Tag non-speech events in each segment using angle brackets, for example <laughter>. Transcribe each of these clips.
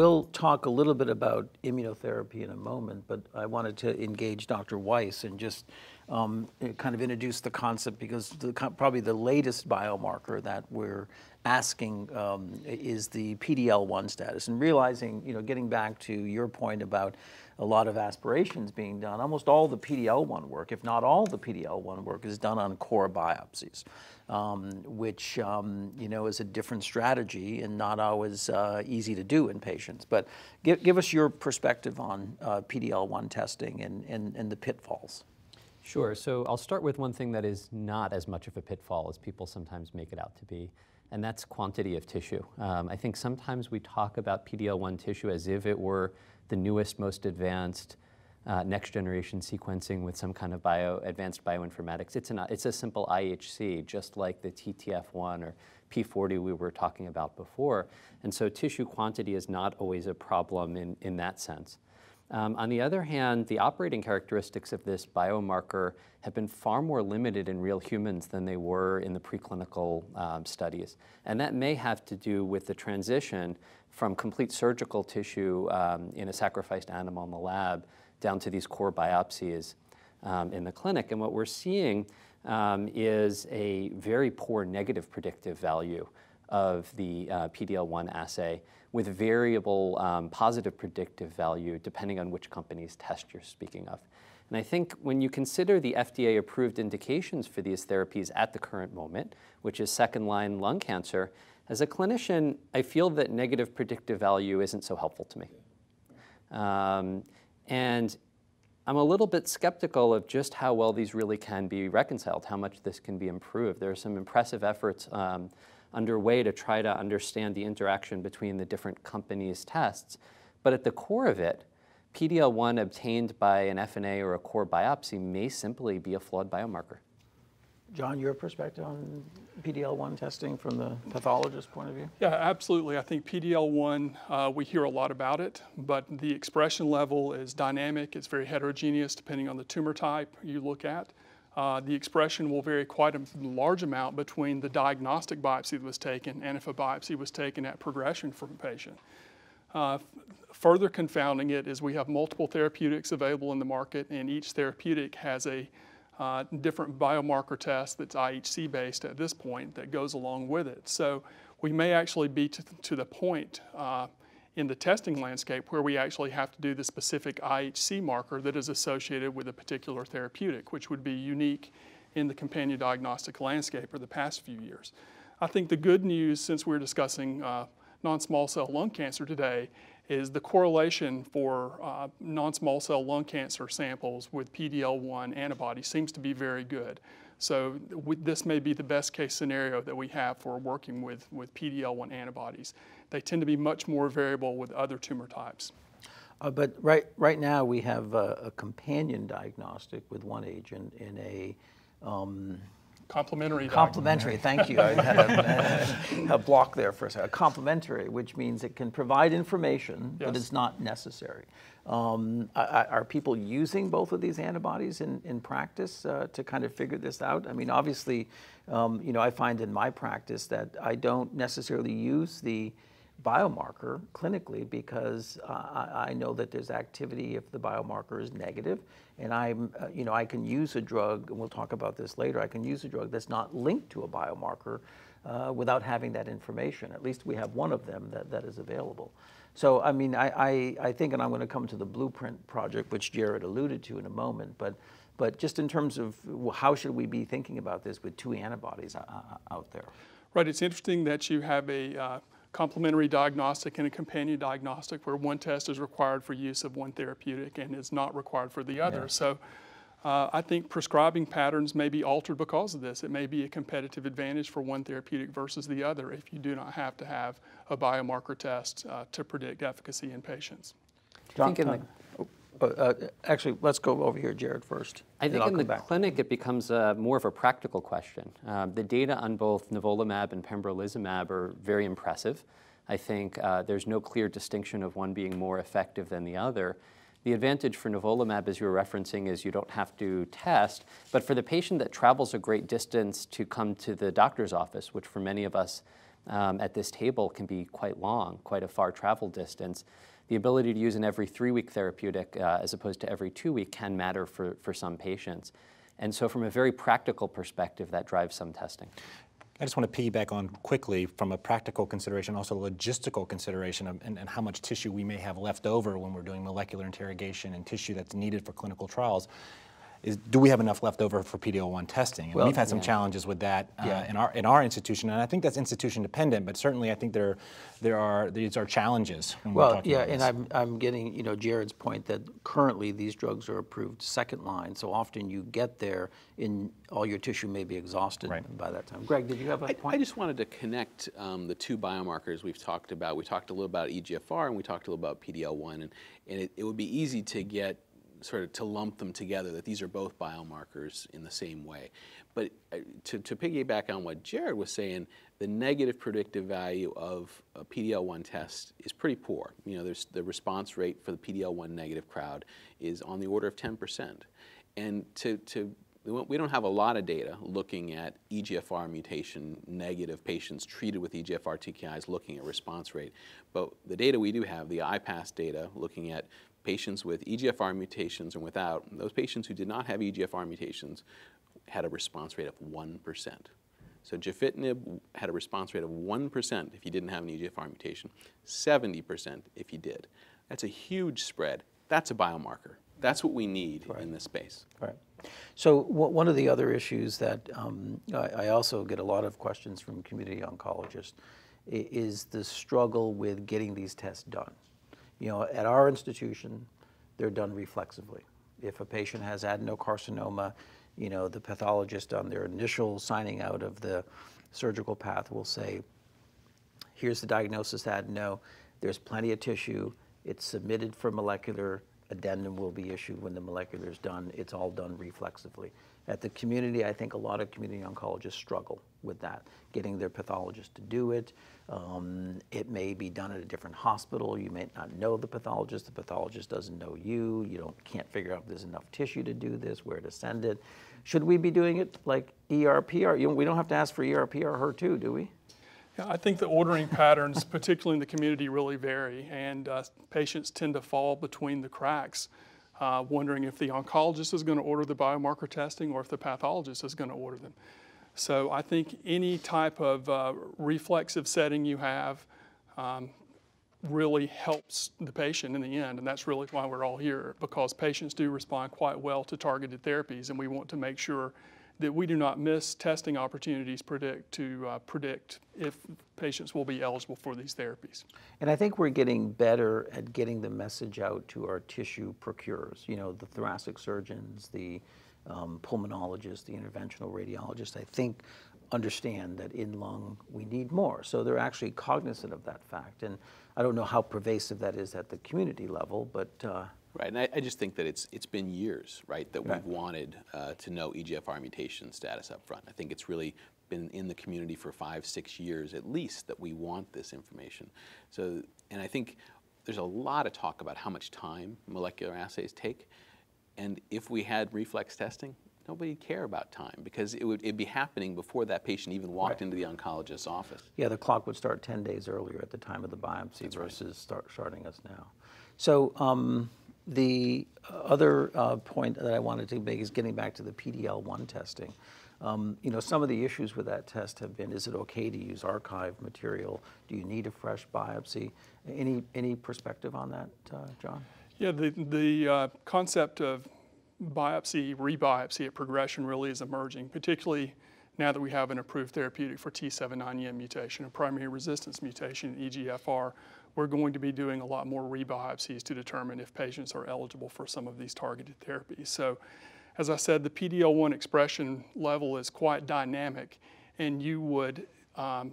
we'll talk a little bit about immunotherapy in a moment, but I wanted to engage Dr. Weiss and just um, kind of introduce the concept because the, probably the latest biomarker that we're asking um, is the PD-L1 status and realizing, you know, getting back to your point about a lot of aspirations being done, almost all the PD-L1 work, if not all the PD-L1 work, is done on core biopsies, um, which um, you know is a different strategy and not always uh, easy to do in patients. But give, give us your perspective on uh, PD-L1 testing and, and, and the pitfalls. Sure. So I'll start with one thing that is not as much of a pitfall as people sometimes make it out to be, and that's quantity of tissue. Um, I think sometimes we talk about PD-L1 tissue as if it were the newest, most advanced uh, next generation sequencing with some kind of bio, advanced bioinformatics. It's, an, it's a simple IHC, just like the TTF1 or P40 we were talking about before. And so tissue quantity is not always a problem in, in that sense. Um, on the other hand, the operating characteristics of this biomarker have been far more limited in real humans than they were in the preclinical um, studies. And that may have to do with the transition from complete surgical tissue um, in a sacrificed animal in the lab down to these core biopsies um, in the clinic. And what we're seeing um, is a very poor negative predictive value of the uh, PD-L1 assay with variable um, positive predictive value depending on which company's test you're speaking of. And I think when you consider the FDA approved indications for these therapies at the current moment, which is second line lung cancer, as a clinician, I feel that negative predictive value isn't so helpful to me. Um, and I'm a little bit skeptical of just how well these really can be reconciled, how much this can be improved. There are some impressive efforts um, underway to try to understand the interaction between the different companies' tests. But at the core of it, PD-L1 obtained by an FNA or a core biopsy may simply be a flawed biomarker. John, your perspective on PD-L1 testing from the pathologist point of view? Yeah, absolutely. I think PD-L1, uh, we hear a lot about it, but the expression level is dynamic. It's very heterogeneous depending on the tumor type you look at. Uh, the expression will vary quite a large amount between the diagnostic biopsy that was taken and if a biopsy was taken at progression from a patient. Uh, further confounding it is we have multiple therapeutics available in the market and each therapeutic has a uh, different biomarker test that's IHC based at this point that goes along with it. So we may actually be to, to the point uh, in the testing landscape where we actually have to do the specific IHC marker that is associated with a particular therapeutic, which would be unique in the companion diagnostic landscape for the past few years. I think the good news, since we're discussing uh, non-small cell lung cancer today, is the correlation for uh, non-small cell lung cancer samples with PD-L1 antibodies seems to be very good. So this may be the best case scenario that we have for working with, with PD-L1 antibodies. They tend to be much more variable with other tumor types. Uh, but right, right now we have a, a, companion diagnostic with one agent in a um, Complementary. Complementary, thank you. I had a, <laughs> a, block there for a second. Complementary, which means it can provide information, yes. but it's not necessary. Um, are people using both of these antibodies in, in practice uh, to kind of figure this out? I mean, obviously, um, you know, I find in my practice that I don't necessarily use the biomarker clinically because uh, I know that there's activity if the biomarker is negative, and I'm, uh, you know, I can use a drug, and we'll talk about this later. I can use a drug that's not linked to a biomarker uh, without having that information. At least we have one of them that, that is available. So, I mean, I, I, I think, and I'm going to come to the blueprint project, which Jared alluded to in a moment, but but just in terms of how should we be thinking about this with two antibodies uh, uh, out there? Right. It's interesting that you have a uh, complementary diagnostic and a companion diagnostic where one test is required for use of one therapeutic and is not required for the other. Yeah. So uh, I think prescribing patterns may be altered because of this. It may be a competitive advantage for one therapeutic versus the other if you do not have to have a biomarker test uh, to predict efficacy in patients. John, uh, uh, actually, let's go over here, Jared, first. I think in the back. clinic it becomes uh, more of a practical question. Um, the data on both nivolumab and pembrolizumab are very impressive. I think uh, there's no clear distinction of one being more effective than the other. The advantage for nivolumab, as you were referencing, is you don't have to test, but for the patient that travels a great distance to come to the doctor's office, which for many of us um, at this table can be quite long, quite a far travel distance. The ability to use an every three week therapeutic uh, as opposed to every two week can matter for, for some patients. And so, from a very practical perspective, that drives some testing. I just want to piggyback on quickly from a practical consideration, also logistical consideration, of, and, and, how much tissue we may have left over when we're doing molecular interrogation and tissue that's needed for clinical trials is do we have enough left over for PD-L1 testing? And well, we've had some yeah. challenges with that uh, yeah. in our in our institution, and I think that's institution dependent. But certainly, I think there there are these are challenges. well, yeah, and I'm I'm getting you know Jared's point that currently these drugs are approved second line, so often you get there in all your tissue may be exhausted right. by that time. Greg, did you have a I, point? I just wanted to connect um, the two biomarkers we've talked about. We talked a little about EGFR and we talked a little about PD-L1, and, and it, it would be easy to get sort of to lump them together, that these are both biomarkers in the same way. But uh, to, to piggyback on what Jared was saying, the negative predictive value of a PD-L1 test is pretty poor. You know, there's the response rate for the PD-L1 negative crowd is on the order of 10%. And to, to we don't have a lot of data looking at EGFR mutation negative patients treated with EGFR TKIs looking at response rate. But the data we do have, the IPASS data looking at patients with EGFR mutations and without, those patients who did not have EGFR mutations had a response rate of 1%. So gefitinib had a response rate of 1% if you didn't have an EGFR mutation, 70% if you did. That's a huge spread. That's a biomarker. That's what we need right. in this space. Right. So one of the other issues that um, I, I also get a lot of questions from community oncologists is the struggle with getting these tests done. You know, at our institution, they're done reflexively. If a patient has adenocarcinoma, you know, the pathologist on their initial signing out of the surgical path will say, here's the diagnosis adeno, there's plenty of tissue, it's submitted for molecular, addendum will be issued when the molecular is done, it's all done reflexively. At the community, I think a lot of community oncologists struggle with that, getting their pathologist to do it. Um, it may be done at a different hospital. You may not know the pathologist. The pathologist doesn't know you. You don't can't figure out if there's enough tissue to do this, where to send it. Should we be doing it like ERPR? You we don't have to ask for ERPR HER2, do we? I think the ordering patterns, particularly in the community, really vary, and uh, patients tend to fall between the cracks uh, wondering if the oncologist is going to order the biomarker testing or if the pathologist is going to order them. So I think any type of uh, reflexive setting you have um, really helps the patient in the end, and that's really why we're all here, because patients do respond quite well to targeted therapies, and we want to make sure that we do not miss testing opportunities predict to uh, predict if patients will be eligible for these therapies. And I think we're getting better at getting the message out to our tissue procurers, you know, the thoracic surgeons, the um, pulmonologists, the interventional radiologists, I think understand that in lung we need more. So they're actually cognizant of that fact. And I don't know how pervasive that is at the community level, but uh, Right, and I, I, just think that it's it's been years, right, that right. we've wanted uh, to know EGFR mutation status up front. I think it's really been in the community for five, six years at least that we want this information. So, and I think there's a lot of talk about how much time molecular assays take, and if we had reflex testing, nobody'd care about time because it would it'd be happening before that patient even walked right. into the oncologist's office. Yeah, the clock would start 10 days earlier at the time of the biopsy That's versus right. start starting us now. So. Um, the other uh, point that I wanted to make is getting back to the PDL1 testing. Um, you know, some of the issues with that test have been, is it okay to use archive material? Do you need a fresh biopsy? Any, any perspective on that, uh, John? Yeah, the, the uh, concept of biopsy, rebiopsy at progression really is emerging, particularly now that we have an approved therapeutic for T790M mutation, a primary resistance mutation in EGFR, we're going to be doing a lot more rebiopsies to determine if patients are eligible for some of these targeted therapies. So, as I said, the PD-L1 expression level is quite dynamic, and you would um,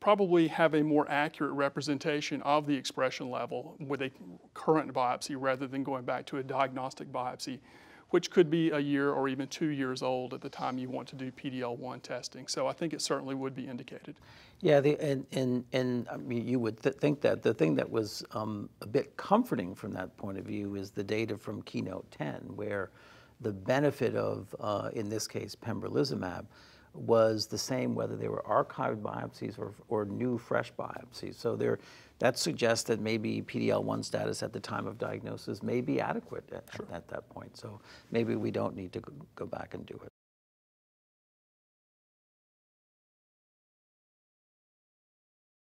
probably have a more accurate representation of the expression level with a current biopsy rather than going back to a diagnostic biopsy which could be a year or even two years old at the time you want to do PD-L1 testing. So I think it certainly would be indicated. Yeah, the, and, and, and I mean, you would th think that. The thing that was um, a bit comforting from that point of view is the data from Keynote 10, where the benefit of, uh, in this case, pembrolizumab, was the same whether they were archived biopsies or, or new fresh biopsies. So there, that suggests that maybe PD-L1 status at the time of diagnosis may be adequate at, at that point. So maybe we don't need to go back and do it.